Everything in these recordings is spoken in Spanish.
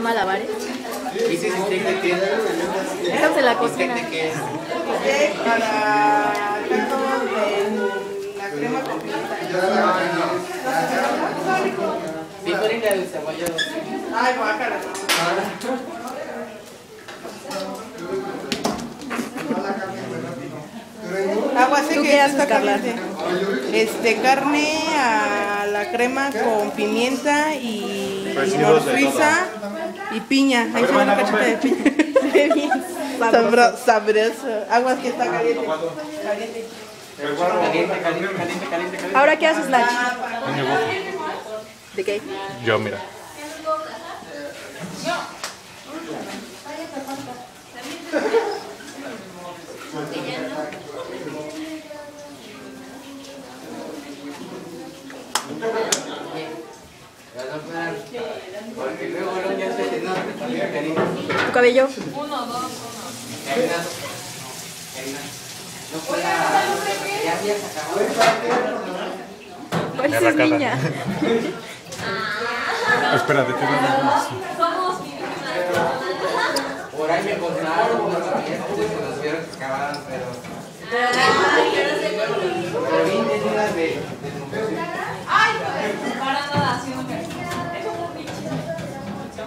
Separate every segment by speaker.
Speaker 1: malabares.
Speaker 2: ¿Ese steak de qué?
Speaker 1: Estamos en la cocina.
Speaker 2: ¿De qué es?
Speaker 3: para la crema con
Speaker 2: cebollado.
Speaker 3: Ay, guácala. Agua sé
Speaker 1: ¿Tú
Speaker 3: que
Speaker 1: qué
Speaker 3: ya
Speaker 1: haces,
Speaker 3: está
Speaker 1: Carla?
Speaker 3: caliente. Este, carne a la crema con pimienta y
Speaker 4: de
Speaker 3: frisa y piña. Ahí se va una cachita de piña.
Speaker 1: Bien.
Speaker 3: Sabro- Sabroso. Aguas que está caliente. Caliente.
Speaker 2: Caliente, caliente, caliente, caliente, caliente.
Speaker 1: Ahora, ¿qué haces,
Speaker 4: dibujo.
Speaker 1: ¿De qué?
Speaker 4: Yo, mira.
Speaker 2: Ya no puedan, Porque luego no ya se llenó de caliente, caliente.
Speaker 1: ¿Tu cabello?
Speaker 2: Karina, Karina, No fuera. Ya había sacado.
Speaker 1: Pareces niña.
Speaker 4: Espérate, te lo
Speaker 2: Por ahí me contaron que nos vieron que. Pero bien llenas de. de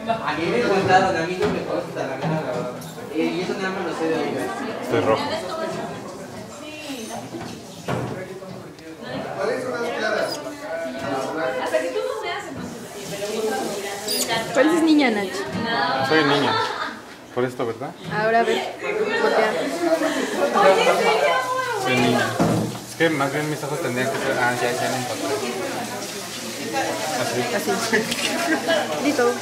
Speaker 2: A mí me contaron, a mí no me consta, la verdad, la verdad. Y eso nada más lo sé de oír.
Speaker 4: Estoy rojo.
Speaker 1: Pareces niña, Nach.
Speaker 4: Soy niña. Por esto, ¿verdad?
Speaker 1: Ahora a ver.
Speaker 4: Soy niña. Es que más bien mis ojos tendrían que ser. Ah, ya, ya me encontré. Así.
Speaker 1: Así. Listo.